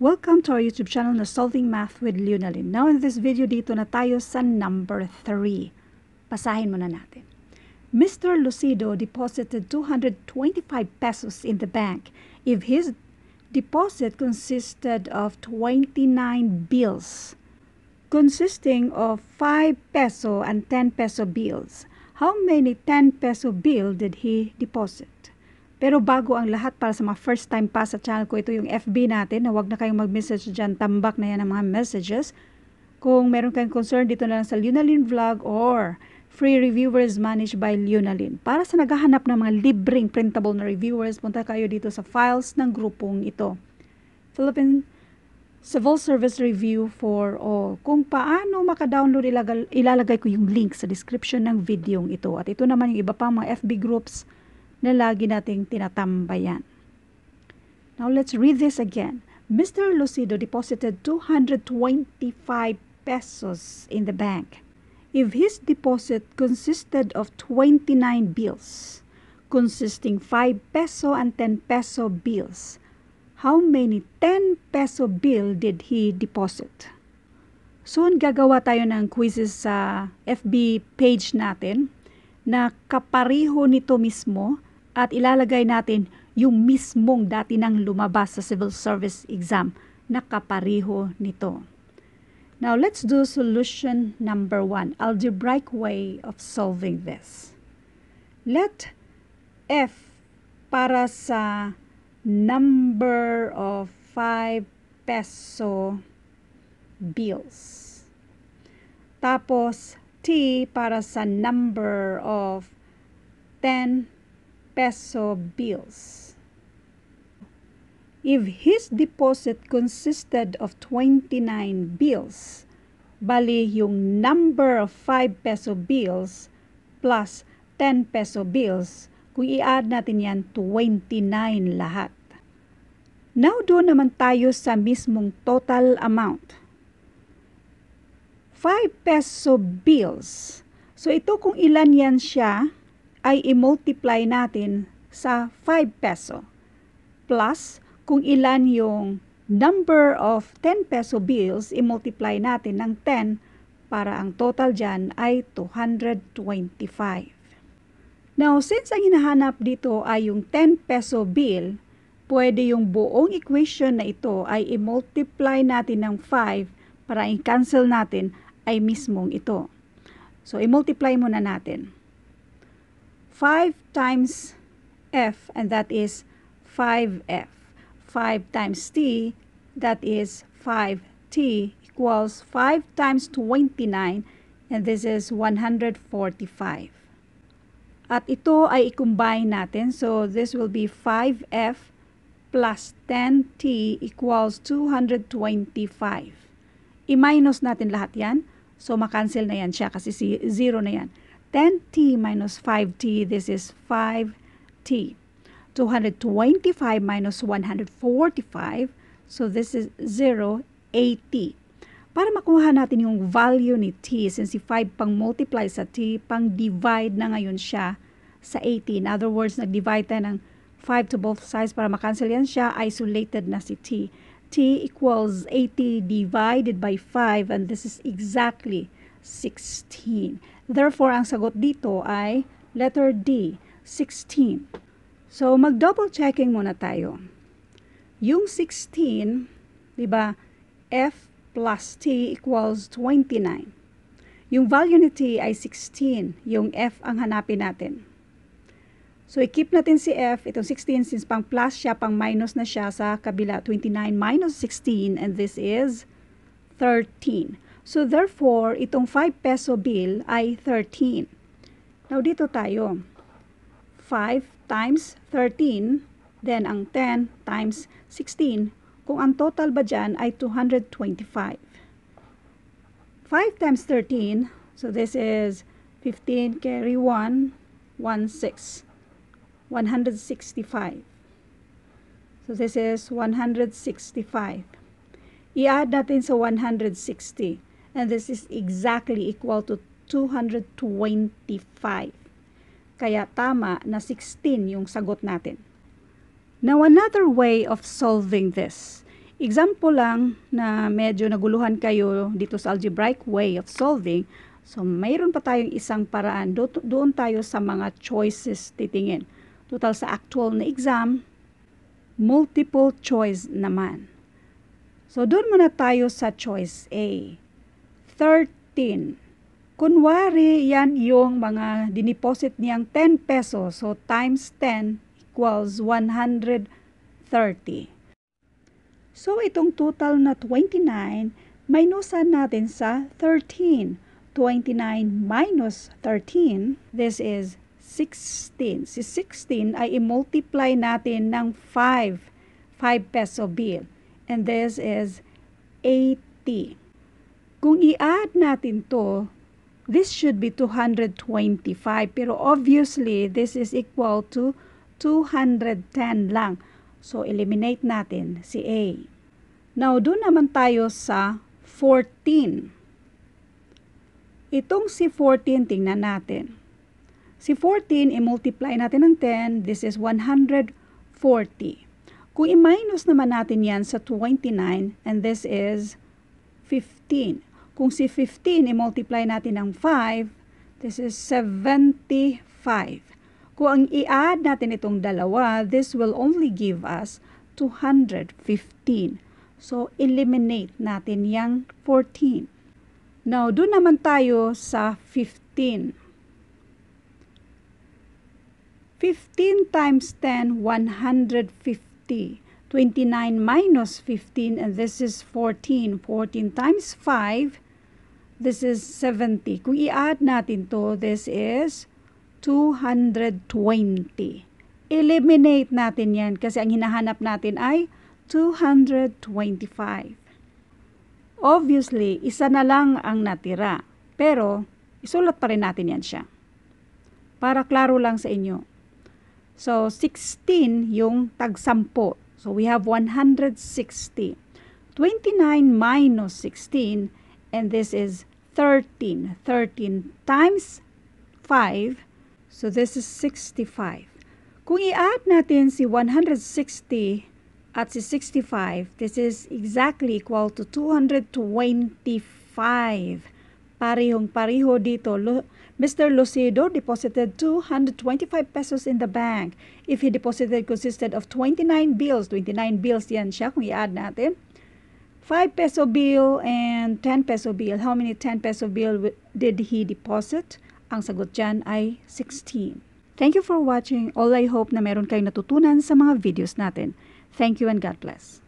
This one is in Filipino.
Welcome to our YouTube channel na Solving Math with Leonalyn. Now in this video dito na tayo sa number 3. Pasahin muna natin. Mr. Lucido deposited 225 pesos in the bank. If his deposit consisted of 29 bills, consisting of 5 peso and 10 peso bills, how many 10 peso bill did he deposit? Pero bago ang lahat para sa mga first time pa sa channel ko, ito yung FB natin na wag na kayong mag-message dyan, tambak na yan ang mga messages. Kung meron kayong concern dito na lang sa Lunalyn Vlog or free reviewers managed by Lunalyn. Para sa naghahanap ng mga libreng printable na reviewers, punta kayo dito sa files ng grupong ito. Philippine Civil Service Review for all. Kung paano maka-download, ilalagay ko yung link sa description ng video ito. At ito naman yung iba pang mga FB groups na lagi nating tinatambayan. Now let's read this again. Mr. Lucido deposited 225 pesos in the bank. If his deposit consisted of 29 bills, consisting 5 peso and 10 peso bills, how many 10 peso bill did he deposit? Soon gagawa tayo ng quizzes sa FB page natin na kapariho nito mismo at ilalagay natin yung mismong dati nang lumabas sa civil service exam na kapariho nito. Now, let's do solution number one, algebraic way of solving this. Let f para sa number of 5 peso bills. Tapos, t para sa number of 10 peso bills. If his deposit consisted of 29 bills, bali yung number of 5 peso bills plus 10 peso bills, kung i-add natin yan, 29 lahat. Now, doon naman tayo sa mismong total amount. 5 peso bills. So, ito kung ilan yan siya, ay i-multiply natin sa 5 peso. Plus, kung ilan yung number of 10 peso bills, i-multiply natin ng 10 para ang total dyan ay 225. Now, since ang hinahanap dito ay yung 10 peso bill, pwede yung buong equation na ito ay i-multiply natin ng 5 para i-cancel natin ay mismong ito. So, i-multiply muna natin. 5 times f and that is 5f. 5 times t that is 5t equals 5 times 29 and this is 145. At ito ay i-combine natin. So this will be 5f plus 10t equals 225. I-minus natin lahat yan. So makancel na yan siya kasi 0 na yan. 10t minus 5t, this is 5t. 225 minus 145, so this is 0, 80. Para makuha natin yung value ni t, since si 5 pang multiply sa t, pang divide na ngayon siya sa 80. In other words, nag-divide tayo ng 5 to both sides para makancel yan siya, isolated na si t. t equals 80 divided by 5 and this is exactly 16. Therefore, ang sagot dito ay letter D, 16. So, mag-double checking muna tayo. Yung 16, di ba, F plus T equals 29. Yung value ni T ay 16. Yung F ang hanapin natin. So, i-keep natin si F, itong 16, since pang plus siya, pang minus na siya sa kabila. 29 minus 16, and this is 13. So therefore, itong 5 peso bill ay 13. Now dito tayo. 5 times 13, then ang 10 times 16. Kung ang total ba dyan ay 225. 5 times 13, so this is 15 carry 1, 1, 6. 165. So this is 165. I-add natin sa 160 and this is exactly equal to 225. Kaya tama na 16 yung sagot natin. Now another way of solving this. example lang na medyo naguluhan kayo dito sa algebraic way of solving, so mayroon pa tayong isang paraan. Do- doon tayo sa mga choices titingin. Total sa actual na exam, multiple choice naman. So, doon muna tayo sa choice A. 13. Kunwari, yan yung mga diniposit niyang 10 pesos. So, times 10 equals 130. So, itong total na 29, minusan natin sa 13. 29 minus 13, this is 16. Si 16 ay i-multiply natin ng 5, 5 peso bill. And this is 80. Kung i-add natin to, this should be 225. Pero obviously, this is equal to 210 lang. So, eliminate natin si A. Now, doon naman tayo sa 14. Itong si 14, tingnan natin. Si 14, i-multiply natin ng 10. This is 140. Kung i-minus naman natin yan sa 29, and this is 15. Kung si 15, i-multiply natin ng 5, this is 75. Kung ang i-add natin itong dalawa, this will only give us 215. So, eliminate natin yung 14. Now, doon naman tayo sa 15. 15 times 10, 150. 29 minus 15, and this is 14. 14 times 5, this is 70. Kung i-add natin to, this is 220. Eliminate natin yan kasi ang hinahanap natin ay 225. Obviously, isa na lang ang natira. Pero, isulat pa rin natin yan siya. Para klaro lang sa inyo. So, 16 yung tag-sampo. So, we have 160. 29 minus 16, and this is 13. 13 times 5, so this is 65. Kung i-add natin si 160 at si 65, this is exactly equal to 225. Parehong pareho dito. Mr. Lucido deposited 225 pesos in the bank. If he deposited consisted of 29 bills, 29 bills yan siya kung i-add natin. 5 peso bill and 10 peso bill. How many 10 peso bill did he deposit? Ang sagot dyan ay 16. Thank you for watching. All I hope na meron kayong natutunan sa mga videos natin. Thank you and God bless.